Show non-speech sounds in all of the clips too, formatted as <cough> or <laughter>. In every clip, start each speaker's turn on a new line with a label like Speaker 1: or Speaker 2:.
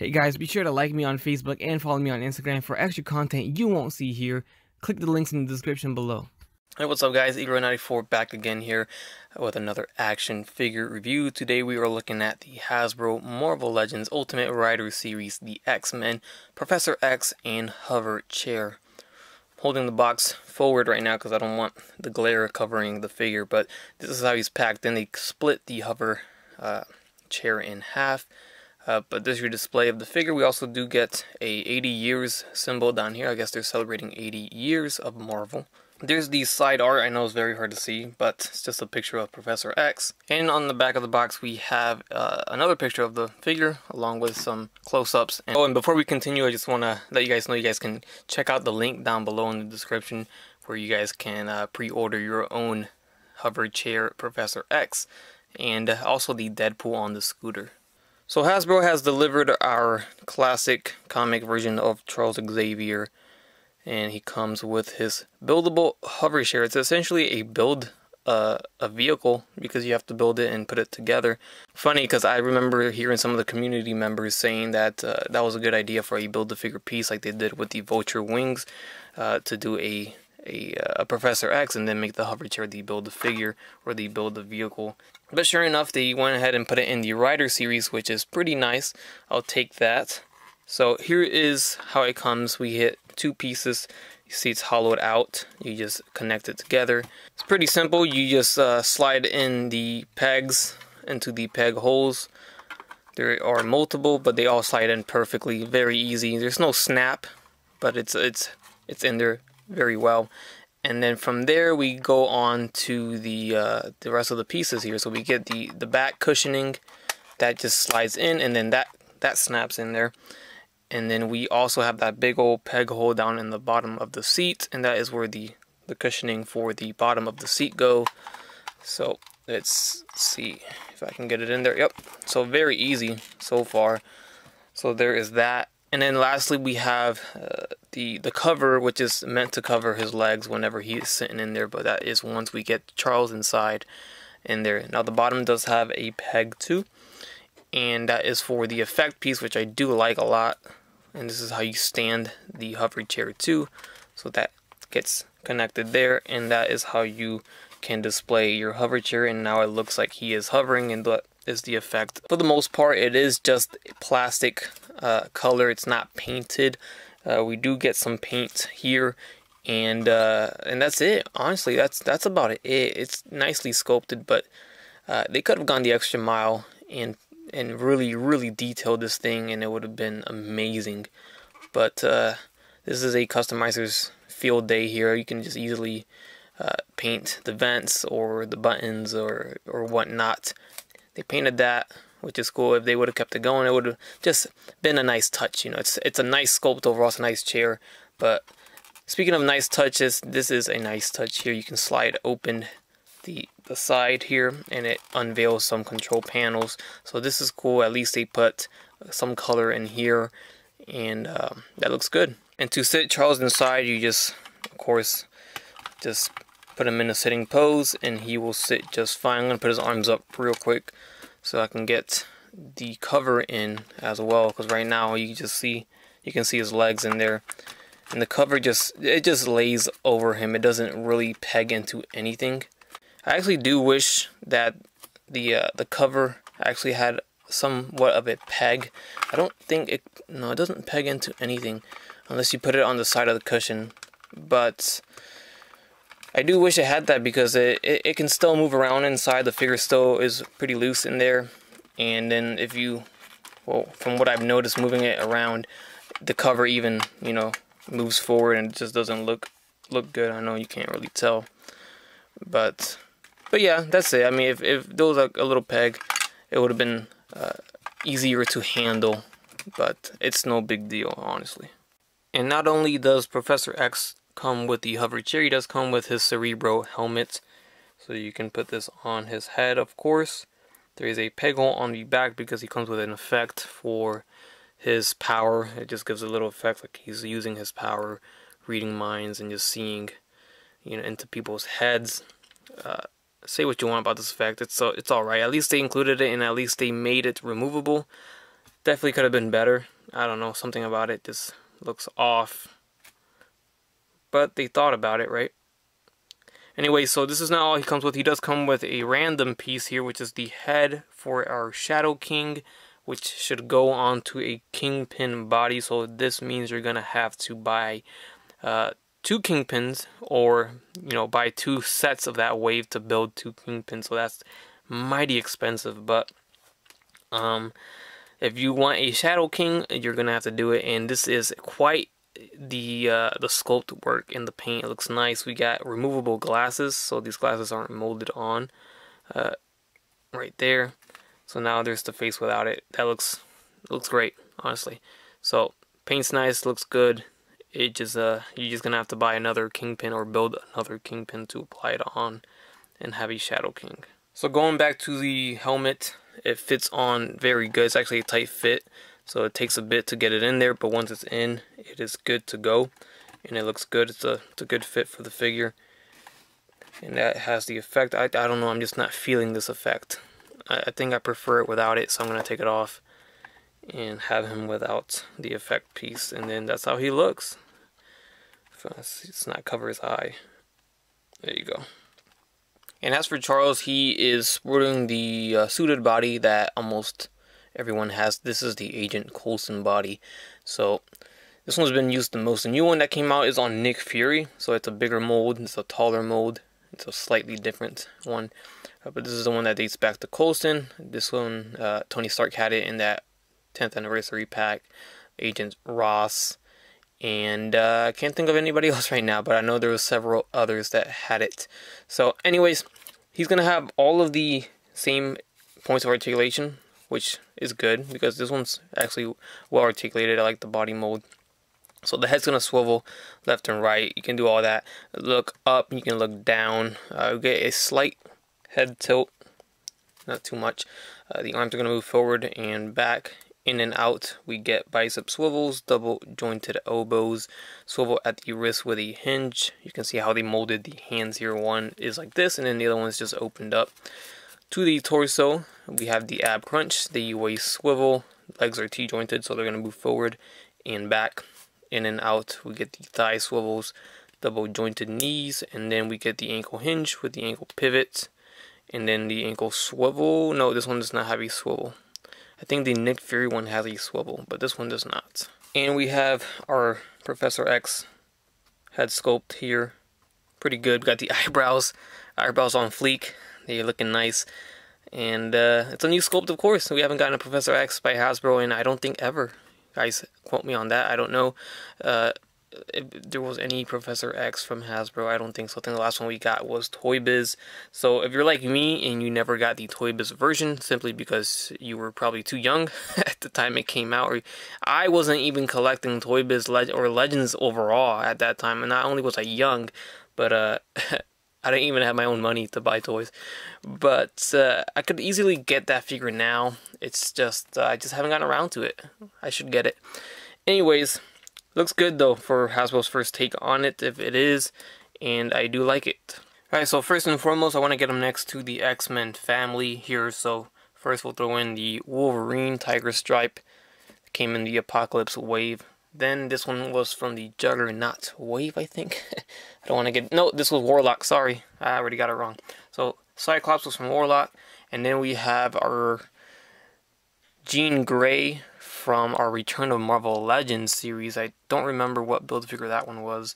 Speaker 1: Hey guys, be sure to like me on Facebook and follow me on Instagram for extra content you won't see here. Click the links in the description below.
Speaker 2: Hey, what's up guys? Erivera94 back again here with another action figure review. Today we are looking at the Hasbro Marvel Legends Ultimate Rider Series, the X-Men, Professor X, and Hover Chair. holding the box forward right now because I don't want the glare covering the figure, but this is how he's packed Then They split the Hover uh, chair in half. Uh, but this is your display of the figure. We also do get a 80 years symbol down here. I guess they're celebrating 80 years of Marvel. There's the side art. I know it's very hard to see, but it's just a picture of Professor X. And on the back of the box, we have uh, another picture of the figure, along with some close-ups. oh, and before we continue, I just want to let you guys know you guys can check out the link down below in the description, where you guys can uh, pre-order your own hover chair Professor X, and also the Deadpool on the scooter. So Hasbro has delivered our classic comic version of Charles Xavier and he comes with his buildable hover chair. It's essentially a build uh, a vehicle because you have to build it and put it together. Funny because I remember hearing some of the community members saying that uh, that was a good idea for a build a figure piece like they did with the Vulture wings uh, to do a a, uh, a, Professor X and then make the hover chair the build a figure or the build a vehicle. But sure enough, they went ahead and put it in the Rider series, which is pretty nice. I'll take that. So here is how it comes. We hit two pieces. You see it's hollowed out. You just connect it together. It's pretty simple. You just uh, slide in the pegs into the peg holes. There are multiple, but they all slide in perfectly. Very easy. There's no snap, but it's it's it's in there very well. And then from there we go on to the uh, the rest of the pieces here. So we get the the back cushioning that just slides in, and then that that snaps in there. And then we also have that big old peg hole down in the bottom of the seat and that is where the the cushioning for the bottom of the seat go. So let's see if I can get it in there. Yep so very easy so far. So there is that and then lastly we have uh, the the cover which is meant to cover his legs whenever he is sitting in there but that is once we get Charles inside in there. Now the bottom does have a peg too and that is for the effect piece which I do like a lot and this is how you stand the hover chair too so that gets connected there and that is how you can display your hover chair and now it looks like he is hovering and that is the effect for the most part it is just plastic uh, color it's not painted uh, we do get some paint here and uh, and that's it honestly that's that's about it it's nicely sculpted but uh, they could have gone the extra mile and and really, really detailed this thing, and it would have been amazing. But uh, this is a customizer's field day here. You can just easily uh, paint the vents or the buttons or or whatnot. They painted that, which is cool. If they would have kept it going, it would have just been a nice touch. You know, it's it's a nice sculpt overall. It's a nice chair. But speaking of nice touches, this is a nice touch here. You can slide open the the side here and it unveils some control panels so this is cool at least they put some color in here and uh, that looks good and to sit Charles inside you just of course just put him in a sitting pose and he will sit just fine I'm gonna put his arms up real quick so I can get the cover in as well because right now you just see you can see his legs in there and the cover just it just lays over him it doesn't really peg into anything I actually do wish that the uh, the cover actually had somewhat of a peg. I don't think it, no, it doesn't peg into anything unless you put it on the side of the cushion. But I do wish it had that because it, it, it can still move around inside. The figure still is pretty loose in there. And then if you, well, from what I've noticed moving it around, the cover even, you know, moves forward and just doesn't look look good. I know you can't really tell. But but yeah, that's it. I mean, if, if there was a, a little peg, it would have been uh, easier to handle, but it's no big deal, honestly. And not only does Professor X come with the hover chair, he does come with his Cerebro helmet. So you can put this on his head, of course. There is a peg hole on the back because he comes with an effect for his power. It just gives a little effect like he's using his power, reading minds, and just seeing, you know, into people's heads. Uh, say what you want about this effect. It's uh, it's all right. At least they included it, and at least they made it removable. Definitely could have been better. I don't know, something about it just looks off. But they thought about it, right? Anyway, so this is not all he comes with. He does come with a random piece here, which is the head for our Shadow King, which should go onto a Kingpin body. So this means you're going to have to buy uh, two Kingpins or, you know, buy two sets of that wave to build two Kingpins. So that's mighty expensive, but um, if you want a Shadow King, you're going to have to do it. And this is quite the uh, the sculpt work in the paint. Looks nice. We got removable glasses, so these glasses aren't molded on. Uh, right there. So now there's the face without it. That looks looks great, honestly. So paint's nice, looks good. It just uh you're just gonna have to buy another kingpin or build another kingpin to apply it on and have a shadow king. So going back to the helmet, it fits on very good. It's actually a tight fit. So it takes a bit to get it in there, but once it's in, it is good to go. And it looks good. It's a, it's a good fit for the figure. And that has the effect. I, I don't know, I'm just not feeling this effect. I, I think I prefer it without it, so I'm going to take it off and have him without the effect piece. And then that's how he looks. Let's not cover his eye. There you go. And as for Charles, he is sporting the uh, suited body that almost everyone has. This is the Agent Coulson body. So this one's been used the most. The new one that came out is on Nick Fury. So it's a bigger mold. It's a taller mold. It's a slightly different one. Uh, but this is the one that dates back to Coulson. This one, uh, Tony Stark had it in that 10th anniversary pack. Agent Ross. And uh, I can't think of anybody <laughs> else right now, but I know there was several others that had it. So anyways, he's going to have all of the same points of articulation which is good because this one's actually well articulated. I like the body mold. So the head's gonna swivel left and right. You can do all that. Look up, you can look down. Uh, get a slight head tilt, not too much. Uh, the arms are gonna move forward and back, in and out. We get bicep swivels, double jointed elbows, swivel at the wrist with a hinge. You can see how they molded the hands here. One is like this, and then the other one's just opened up. To the torso, we have the ab crunch, the waist swivel, legs are T-jointed, so they're going to move forward and back, in and out. We get the thigh swivels, double jointed knees, and then we get the ankle hinge with the ankle pivot, and then the ankle swivel. No, this one does not have a swivel. I think the Nick Fury one has a swivel, but this one does not. And we have our Professor X head sculpt here. Pretty good. We got the <laughs> eyebrows, eyebrows on fleek. They're looking nice. And uh, it's a new sculpt, of course. We haven't gotten a Professor X by Hasbro, and I don't think ever. Guys, quote me on that. I don't know uh, if there was any Professor X from Hasbro. I don't think so. I think the last one we got was Toy Biz. So if you're like me and you never got the Toy Biz version, simply because you were probably too young <laughs> at the time it came out, or I wasn't even collecting Toy Biz or Legends overall at that time. And not only was I young, but uh, <laughs> I didn't even have my own money to buy toys, but uh, I could easily get that figure now. It's just uh, I just haven't gotten around to it. I should get it. Anyways, looks good though for Hasbro's first take on it, if it is, and I do like it. Alright, so first and foremost, I want to get them next to the X-Men family here. So first we'll throw in the Wolverine Tiger Stripe. Came in the Apocalypse Wave. Then this one was from the Juggernaut Wave, I think. <laughs> I don't want to get... No, this was Warlock. Sorry. I already got it wrong. So, Cyclops was from Warlock. And then we have our Jean Grey from our Return of Marvel Legends series. I don't remember what build figure that one was.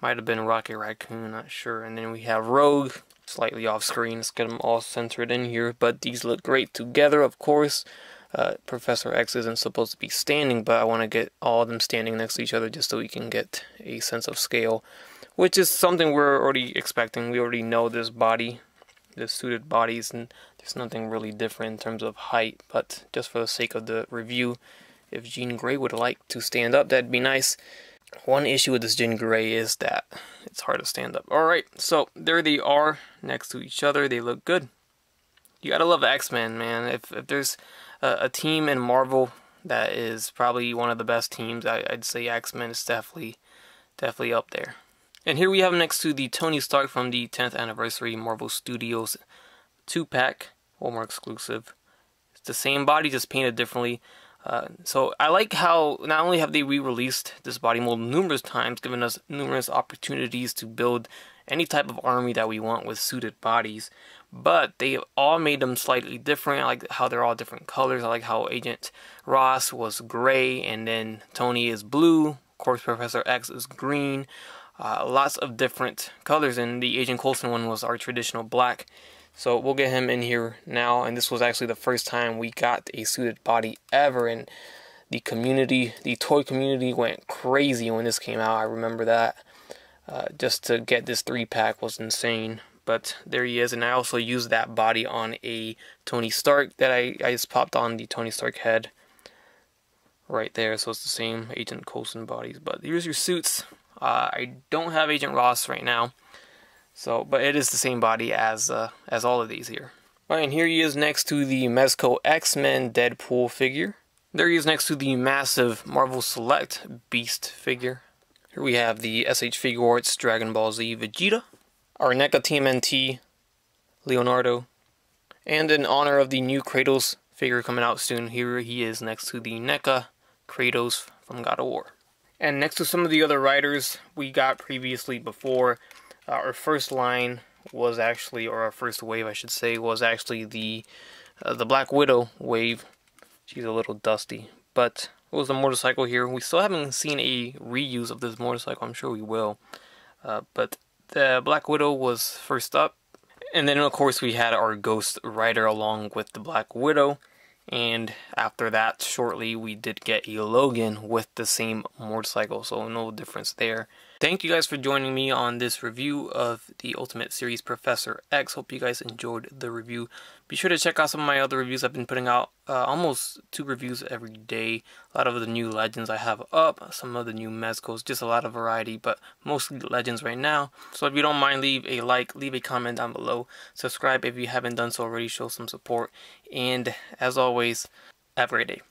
Speaker 2: Might have been Rocket Raccoon, not sure. And then we have Rogue, slightly off screen. Let's get them all centered in here. But these look great together, of course uh, Professor X isn't supposed to be standing, but I want to get all of them standing next to each other just so we can get a sense of scale, which is something we're already expecting. We already know this body, this suited bodies, and there's nothing really different in terms of height, but just for the sake of the review, if Jean Grey would like to stand up, that'd be nice. One issue with this Jean Grey is that it's hard to stand up. Alright, so there they are next to each other. They look good. You gotta love X-Men, man. If, if there's a, a team in Marvel that is probably one of the best teams. I, would say X Men is definitely definitely up there. And here we have next to the Tony Stark from the 10th anniversary Marvel Studios two pack Walmart exclusive. It's the same body, just painted differently. Uh, so I like how not only have they re-released this body mold numerous times, giving us numerous opportunities to build any type of army that we want with suited bodies, but they have all made them slightly different. I like how they're all different colors. I like how Agent Ross was gray and then Tony is blue. Of course, Professor X is green. Uh, lots of different colors, and the Agent Coulson one was our traditional black. So we'll get him in here now, and this was actually the first time we got a suited body ever, and the community, the toy community went crazy when this came out. I remember that. Uh, just to get this three pack was insane. But there he is, and I also used that body on a Tony Stark that I, I just popped on the Tony Stark head right there. So it's the same Agent Coulson bodies. But here's your suits. Uh, I don't have Agent Ross right now. So, but it is the same body as uh, as all of these here. Alright, and here he is next to the Mezco X-Men Deadpool figure. There he is next to the massive Marvel Select Beast figure. Here we have the SH Figuarts Dragon Ball Z Vegeta, our NECA TMNT Leonardo, and in honor of the new Kratos figure coming out soon, here he is next to the NECA Kratos from God of War. And next to some of the other riders we got previously before, uh, our first line was actually, or our first wave I should say, was actually the uh, the Black Widow wave. She's a little dusty, but it was the motorcycle here. We still haven't seen a reuse of this motorcycle. I'm sure we will. Uh, but the Black Widow was first up. And then, of course, we had our Ghost Rider along with the Black Widow. And after that, shortly, we did get a Logan with the same motorcycle, so no difference there. Thank you guys for joining me on this review of the Ultimate Series Professor X. Hope you guys enjoyed the review. Be sure to check out some of my other reviews. I've been putting out uh, almost two reviews every day. A lot of the new legends I have up, some of the new Mezcos, just a lot of variety, but mostly legends right now. So if you don't mind, leave a like, leave a comment down below. Subscribe if you haven't done so already, show some support. And as always, have a great day.